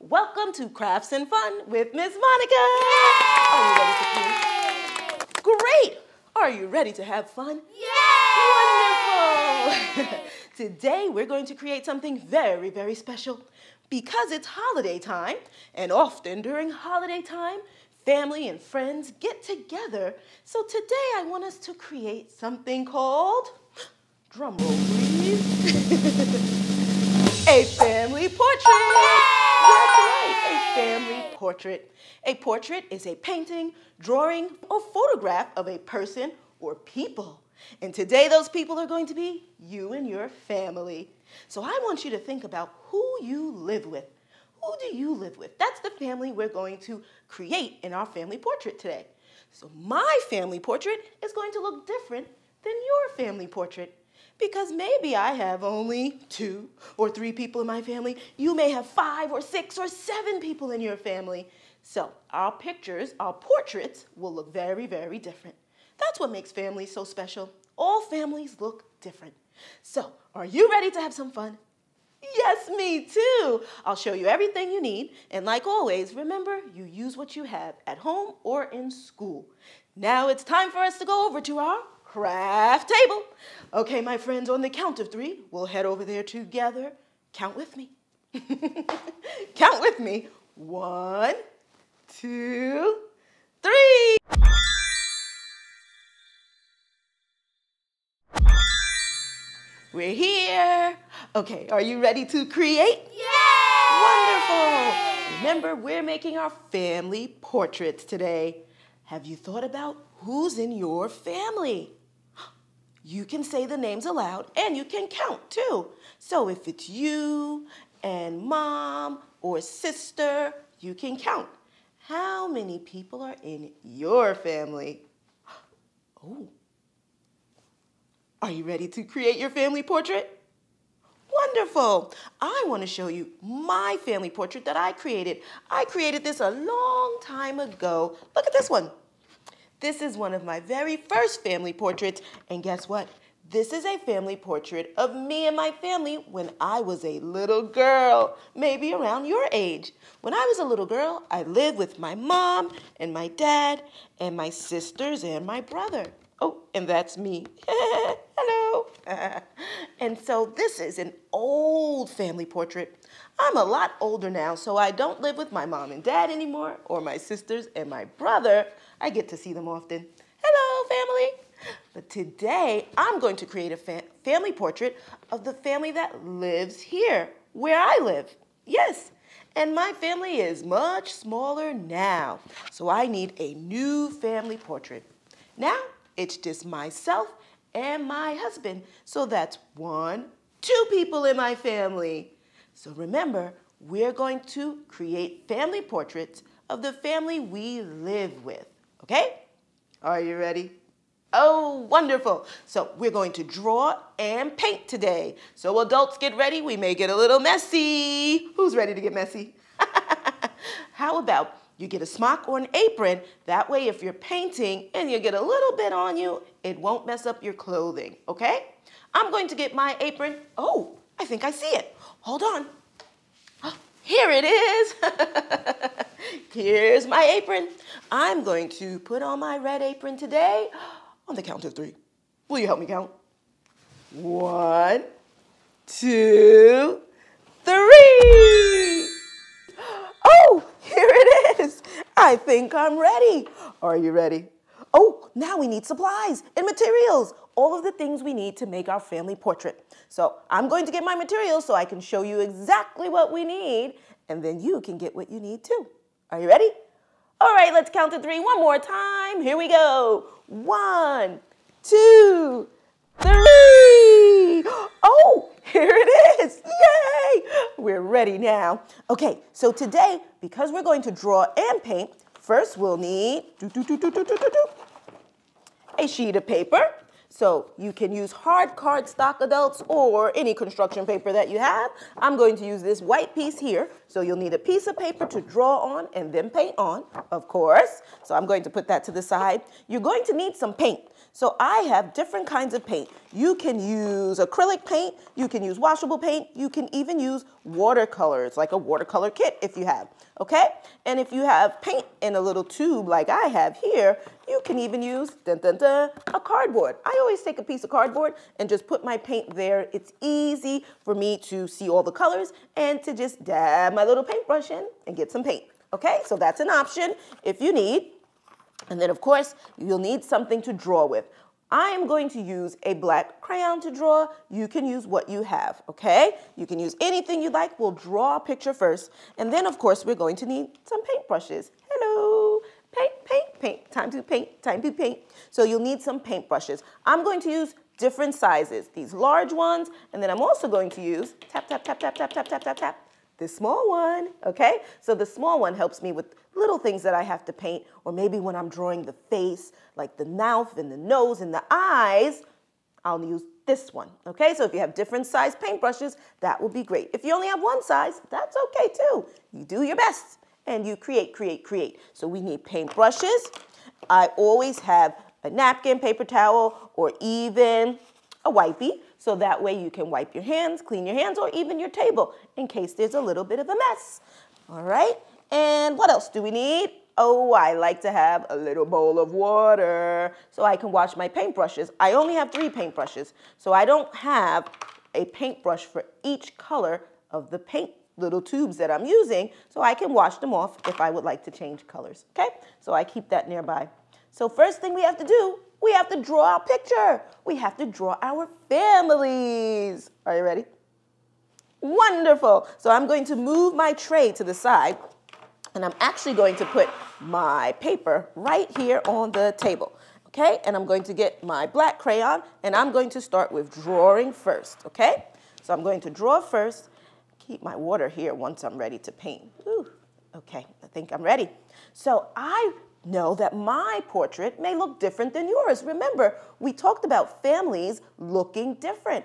Welcome to Crafts and Fun with Miss Monica. Are you ready to? Great. Are you ready to have fun? Yeah! Wonderful. today we're going to create something very, very special. Because it's holiday time, and often during holiday time, family and friends get together. So today I want us to create something called, drum roll please. A family portrait. That's right, a family portrait. A portrait is a painting, drawing, or photograph of a person or people. And today those people are going to be you and your family. So I want you to think about who you live with. Who do you live with? That's the family we're going to create in our family portrait today. So my family portrait is going to look different than your family portrait because maybe I have only two or three people in my family. You may have five or six or seven people in your family. So our pictures, our portraits will look very, very different. That's what makes families so special. All families look different. So are you ready to have some fun? Yes, me too. I'll show you everything you need. And like always, remember, you use what you have at home or in school. Now it's time for us to go over to our craft table. Okay, my friends, on the count of three, we'll head over there together. Count with me. count with me. One, two, three. We're here. Okay, are you ready to create? Yeah! Wonderful. Remember, we're making our family portraits today. Have you thought about who's in your family? You can say the names aloud and you can count too. So if it's you and mom or sister, you can count. How many people are in your family? Oh. Are you ready to create your family portrait? Wonderful. I want to show you my family portrait that I created. I created this a long time ago. Look at this one. This is one of my very first family portraits, and guess what? This is a family portrait of me and my family when I was a little girl, maybe around your age. When I was a little girl, I lived with my mom and my dad and my sisters and my brother. Oh, and that's me. Hello. and so this is an old family portrait. I'm a lot older now, so I don't live with my mom and dad anymore, or my sisters and my brother. I get to see them often. Hello, family. But today, I'm going to create a fa family portrait of the family that lives here, where I live. Yes, and my family is much smaller now, so I need a new family portrait. Now, it's just myself and my husband, so that's one, two people in my family. So remember, we're going to create family portraits of the family we live with, okay? Are you ready? Oh, wonderful. So we're going to draw and paint today. So adults get ready. We may get a little messy. Who's ready to get messy? How about you get a smock or an apron? That way if you're painting and you get a little bit on you, it won't mess up your clothing, okay? I'm going to get my apron. Oh, I think I see it. Hold on. Here it is. Here's my apron. I'm going to put on my red apron today on the count of three. Will you help me count? One, two, three. Oh, here it is. I think I'm ready. Are you ready? Oh, now we need supplies and materials. All of the things we need to make our family portrait. So I'm going to get my materials so I can show you exactly what we need, and then you can get what you need too. Are you ready? All right, let's count to three one more time. Here we go. One, two, three. Oh, here it is. Yay! We're ready now. Okay, so today, because we're going to draw and paint, first we'll need a sheet of paper. So you can use hard cardstock adults or any construction paper that you have. I'm going to use this white piece here. So you'll need a piece of paper to draw on and then paint on, of course. So I'm going to put that to the side. You're going to need some paint. So I have different kinds of paint. You can use acrylic paint, you can use washable paint, you can even use watercolors, like a watercolor kit if you have, okay? And if you have paint in a little tube like I have here, you can even use, dun, dun, dun, a cardboard. I always take a piece of cardboard and just put my paint there. It's easy for me to see all the colors and to just dab my little paintbrush in and get some paint. Okay, so that's an option if you need. And then of course, you'll need something to draw with. I am going to use a black crayon to draw. You can use what you have, okay? You can use anything you like. We'll draw a picture first. And then of course, we're going to need some paintbrushes. Hello, paint, paint, paint. Time to paint, time to paint. So you'll need some paint brushes. I'm going to use different sizes, these large ones, and then I'm also going to use tap, tap, tap, tap, tap, tap, tap, tap, tap, this small one, okay? So the small one helps me with little things that I have to paint, or maybe when I'm drawing the face, like the mouth and the nose and the eyes, I'll use this one, okay? So if you have different size paintbrushes, that will be great. If you only have one size, that's okay too. You do your best and you create, create, create. So we need paint brushes. I always have a napkin, paper towel, or even a wipey so that way you can wipe your hands, clean your hands, or even your table in case there's a little bit of a mess. All right, and what else do we need? Oh, I like to have a little bowl of water so I can wash my paintbrushes. I only have three paintbrushes, so I don't have a paintbrush for each color of the paint little tubes that I'm using so I can wash them off if I would like to change colors, okay? So I keep that nearby. So first thing we have to do we have to draw our picture. We have to draw our families. Are you ready? Wonderful. So I'm going to move my tray to the side and I'm actually going to put my paper right here on the table. Okay, and I'm going to get my black crayon and I'm going to start with drawing first, okay? So I'm going to draw first, keep my water here once I'm ready to paint. Ooh, okay, I think I'm ready. So I know that my portrait may look different than yours. Remember, we talked about families looking different.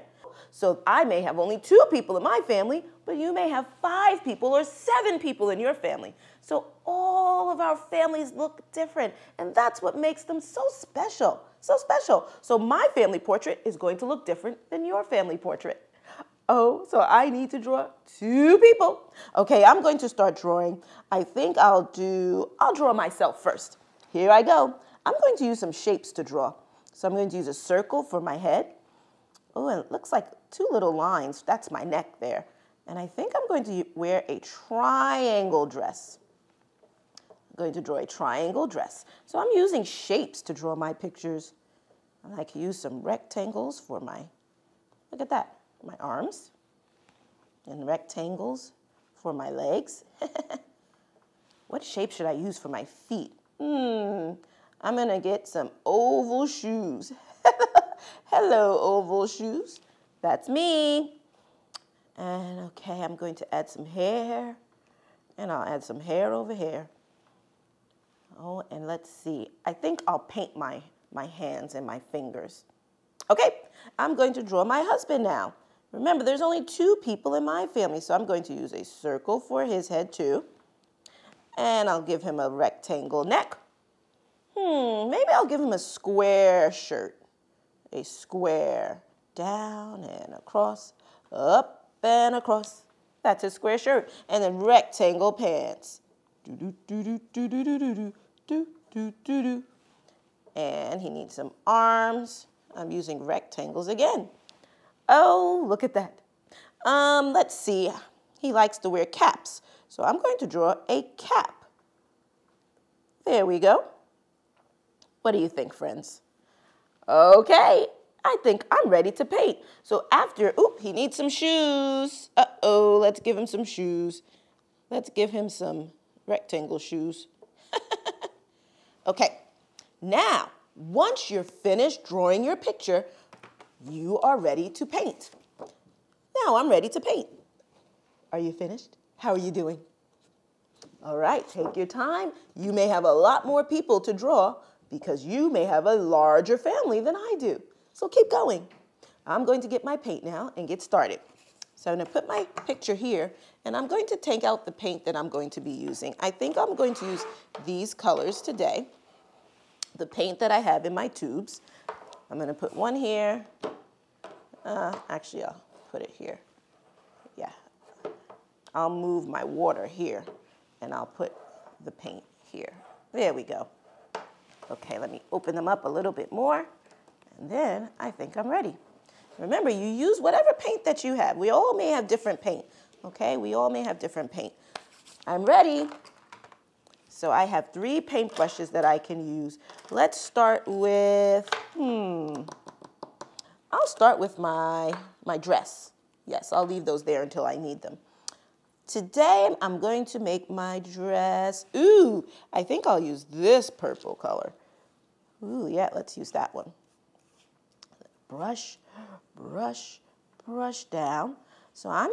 So I may have only two people in my family, but you may have five people or seven people in your family. So all of our families look different, and that's what makes them so special. So special. So my family portrait is going to look different than your family portrait. Oh, so I need to draw two people. Okay, I'm going to start drawing. I think I'll do, I'll draw myself first. Here I go. I'm going to use some shapes to draw. So I'm going to use a circle for my head. Oh, and it looks like two little lines. That's my neck there. And I think I'm going to wear a triangle dress. I'm going to draw a triangle dress. So I'm using shapes to draw my pictures. I can use some rectangles for my, look at that my arms and rectangles for my legs. what shape should I use for my feet? Hmm, I'm gonna get some oval shoes. Hello, oval shoes. That's me. And okay, I'm going to add some hair. And I'll add some hair over here. Oh, and let's see. I think I'll paint my, my hands and my fingers. Okay, I'm going to draw my husband now. Remember, there's only two people in my family, so I'm going to use a circle for his head too. And I'll give him a rectangle neck. Hmm, maybe I'll give him a square shirt. A square. Down and across, up and across. That's a square shirt. And then rectangle pants. Do do do do do do do do do do do do. And he needs some arms. I'm using rectangles again. Oh, look at that. Um, let's see. He likes to wear caps. So I'm going to draw a cap. There we go. What do you think, friends? Okay, I think I'm ready to paint. So after, oop, he needs some shoes. Uh-oh, let's give him some shoes. Let's give him some rectangle shoes. okay, now, once you're finished drawing your picture, you are ready to paint. Now I'm ready to paint. Are you finished? How are you doing? All right, take your time. You may have a lot more people to draw because you may have a larger family than I do. So keep going. I'm going to get my paint now and get started. So I'm going to put my picture here and I'm going to take out the paint that I'm going to be using. I think I'm going to use these colors today, the paint that I have in my tubes. I'm going to put one here. Uh, actually, I'll put it here. Yeah. I'll move my water here and I'll put the paint here. There we go. Okay, let me open them up a little bit more. And then I think I'm ready. Remember, you use whatever paint that you have. We all may have different paint, okay? We all may have different paint. I'm ready. So I have three paint brushes that I can use. Let's start with, hmm, I'll start with my, my dress. Yes, I'll leave those there until I need them. Today, I'm going to make my dress. Ooh, I think I'll use this purple color. Ooh, yeah, let's use that one. Brush, brush, brush down. So I'm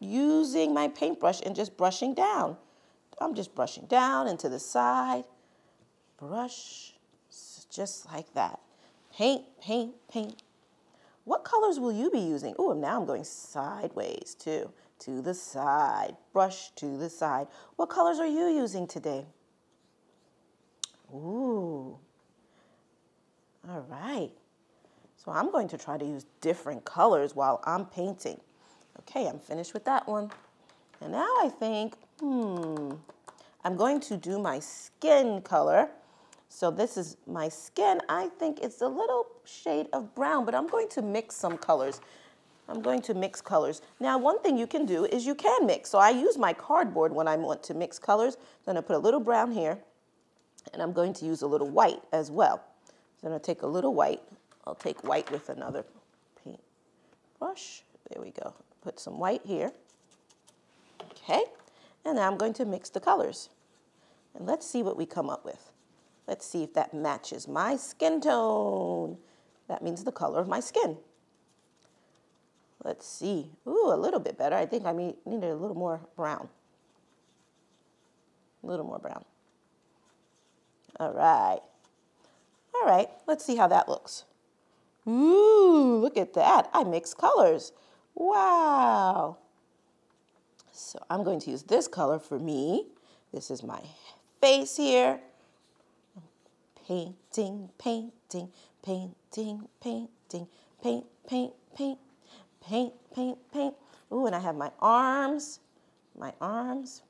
using my paintbrush and just brushing down. I'm just brushing down and to the side. Brush, just like that. Paint, paint, paint. What colors will you be using? Oh, now I'm going sideways too. To the side, brush to the side. What colors are you using today? Ooh, all right. So I'm going to try to use different colors while I'm painting. Okay, I'm finished with that one. And now I think, hmm, I'm going to do my skin color. So this is my skin. I think it's a little shade of brown, but I'm going to mix some colors. I'm going to mix colors. Now, one thing you can do is you can mix. So I use my cardboard when I want to mix colors. I'm going to put a little brown here, and I'm going to use a little white as well. So I'm going to take a little white. I'll take white with another paint brush. There we go. Put some white here. Okay. And now I'm going to mix the colors. And let's see what we come up with. Let's see if that matches my skin tone. That means the color of my skin. Let's see. Ooh, a little bit better. I think I need, a little more brown. A little more brown. All right. All right, let's see how that looks. Ooh, look at that. I mix colors. Wow. So I'm going to use this color for me. This is my face here. Painting, painting, painting, painting, paint, paint, paint, paint, paint, paint. Ooh, and I have my arms, my arms.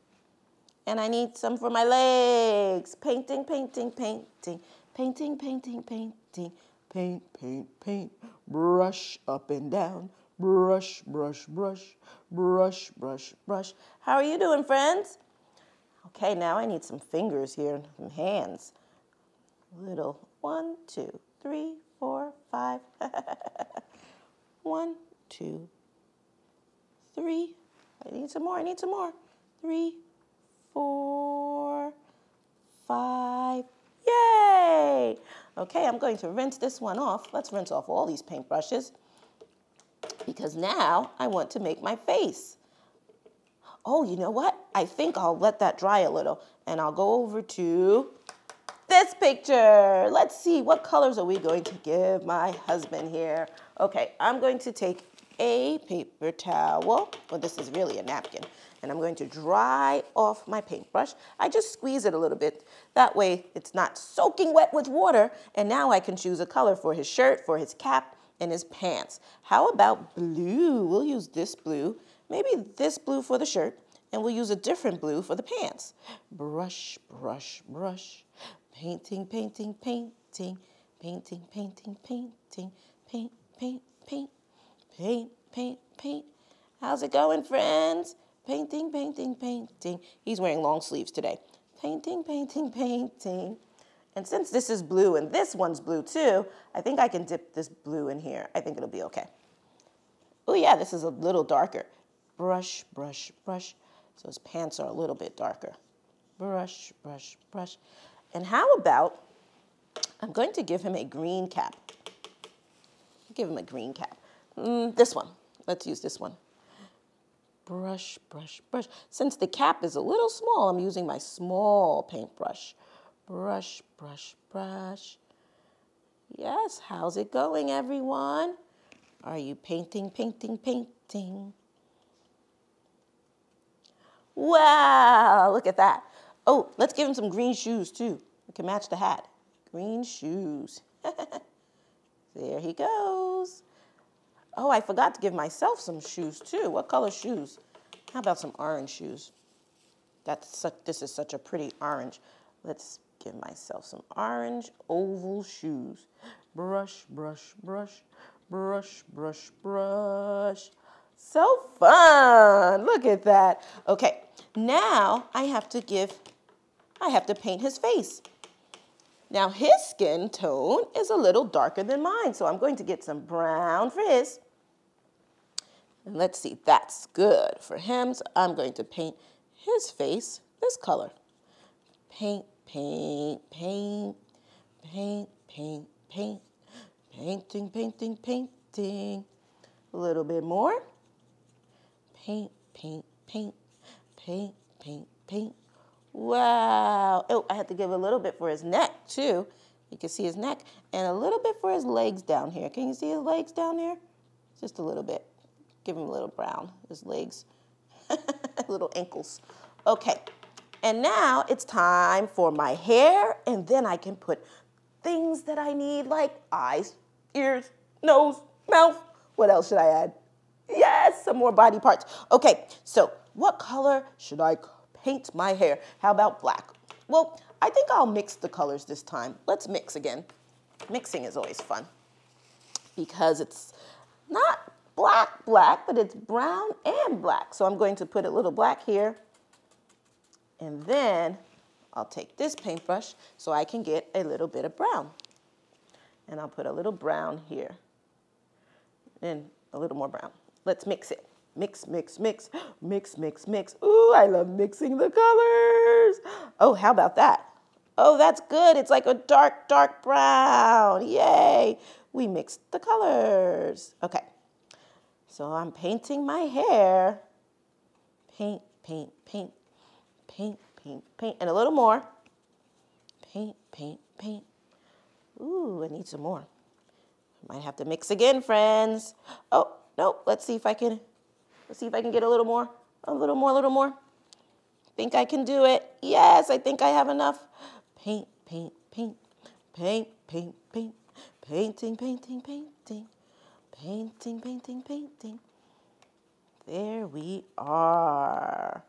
And I need some for my legs. Painting, painting, painting, Painting, painting, painting, paint, paint, paint, brush up and down, brush, brush, brush, brush, brush, brush. How are you doing, friends? Okay, now I need some fingers here, some hands. Little one, two, three, four, five. one, two, three. I need some more, I need some more. Three, four, five, Yay! Okay, I'm going to rinse this one off. Let's rinse off all these paintbrushes because now I want to make my face. Oh, you know what? I think I'll let that dry a little and I'll go over to this picture. Let's see, what colors are we going to give my husband here? Okay, I'm going to take a paper towel. Well, this is really a napkin and I'm going to dry off my paintbrush. I just squeeze it a little bit. That way it's not soaking wet with water. And now I can choose a color for his shirt, for his cap, and his pants. How about blue? We'll use this blue, maybe this blue for the shirt, and we'll use a different blue for the pants. Brush, brush, brush, painting, painting, painting, painting, painting, painting, paint, paint, paint, paint, paint, paint. How's it going, friends? Painting, painting, painting. He's wearing long sleeves today. Painting, painting, painting. And since this is blue and this one's blue too, I think I can dip this blue in here. I think it'll be okay. Oh yeah, this is a little darker. Brush, brush, brush. So his pants are a little bit darker. Brush, brush, brush. And how about, I'm going to give him a green cap. Give him a green cap. Mm, this one. Let's use this one brush, brush, brush. Since the cap is a little small, I'm using my small paintbrush. Brush, brush, brush. Yes, how's it going, everyone? Are you painting, painting, painting? Wow, look at that. Oh, let's give him some green shoes too. We can match the hat. Green shoes. there he goes. Oh, I forgot to give myself some shoes too. What color shoes? How about some orange shoes? That's such, this is such a pretty orange. Let's give myself some orange oval shoes. Brush, brush, brush, brush, brush, brush. So fun. Look at that. Okay, now I have to give, I have to paint his face. Now his skin tone is a little darker than mine, so I'm going to get some brown for his. And let's see, that's good for him. So I'm going to paint his face this color. Paint, paint, paint, paint, paint, paint, painting, painting, painting. A little bit more. Paint, paint, paint, paint, paint, paint. Wow. Oh, I had to give a little bit for his neck too. You can see his neck and a little bit for his legs down here. Can you see his legs down here? Just a little bit. Give him a little brown, his legs, little ankles. Okay, and now it's time for my hair and then I can put things that I need like eyes, ears, nose, mouth. What else should I add? Yes, some more body parts. Okay, so what color should I paint my hair. How about black? Well, I think I'll mix the colors this time. Let's mix again. Mixing is always fun because it's not black, black, but it's brown and black. So I'm going to put a little black here. And then I'll take this paintbrush so I can get a little bit of brown. And I'll put a little brown here. And a little more brown. Let's mix it. Mix, mix, mix, mix, mix, mix. Ooh, I love mixing the colors. Oh, how about that? Oh, that's good. It's like a dark, dark brown. Yay. We mixed the colors. Okay. So I'm painting my hair. Paint, paint, paint, paint, paint, paint, and a little more. Paint, paint, paint. Ooh, I need some more. Might have to mix again, friends. Oh, no, let's see if I can Let's see if I can get a little more, a little more, a little more. Think I can do it. Yes, I think I have enough. Paint, paint, paint, paint, paint, paint, painting, painting, painting, painting, painting, painting. There we are.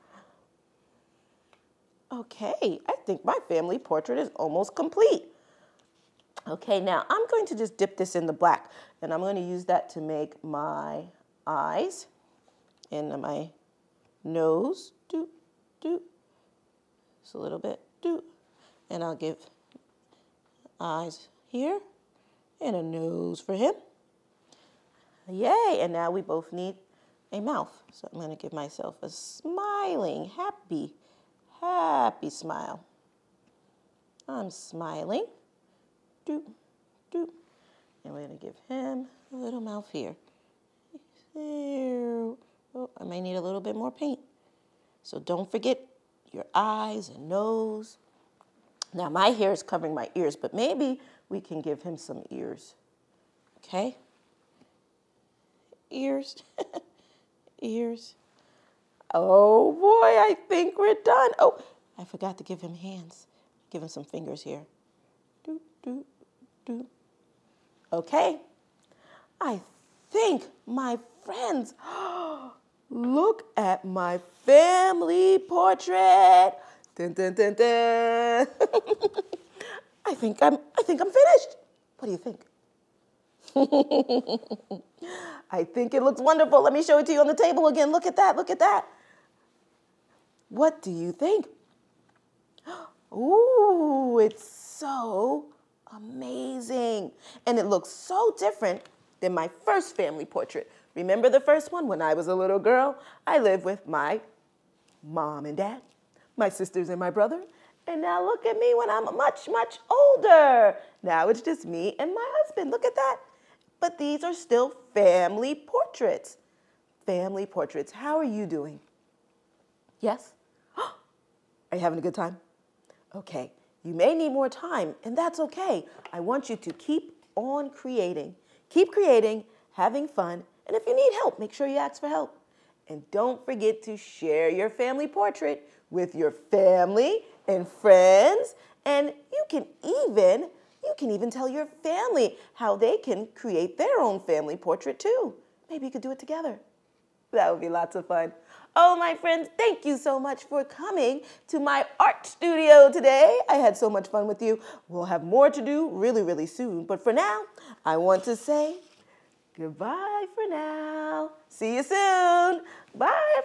Okay, I think my family portrait is almost complete. Okay, now I'm going to just dip this in the black and I'm going to use that to make my eyes in my nose, do, do, just a little bit, do, and I'll give eyes here and a nose for him. Yay, and now we both need a mouth. So I'm gonna give myself a smiling, happy, happy smile. I'm smiling, do, do, and we're gonna give him a little mouth here. There. Oh, I may need a little bit more paint. So don't forget your eyes and nose. Now my hair is covering my ears, but maybe we can give him some ears. Okay? Ears. ears. Oh boy, I think we're done. Oh, I forgot to give him hands. Give him some fingers here. Do, do, do. Okay. I think my friends oh, Look at my family portrait. Dun, dun, dun, dun. I think I'm I think I'm finished. What do you think? I think it looks wonderful. Let me show it to you on the table again. Look at that. Look at that. What do you think? Ooh, it's so amazing. And it looks so different than my first family portrait. Remember the first one? When I was a little girl, I lived with my mom and dad, my sisters and my brother. And now look at me when I'm much, much older. Now it's just me and my husband. Look at that. But these are still family portraits. Family portraits. How are you doing? Yes? Are you having a good time? Okay. You may need more time, and that's okay. I want you to keep on creating. Keep creating, having fun, and if you need help, make sure you ask for help. And don't forget to share your family portrait with your family and friends. And you can even you can even tell your family how they can create their own family portrait too. Maybe you could do it together. That would be lots of fun. Oh, my friends, thank you so much for coming to my art studio today. I had so much fun with you. We'll have more to do really, really soon. But for now, I want to say goodbye for now. See you soon. Bye,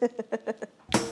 everyone.